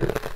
Yeah.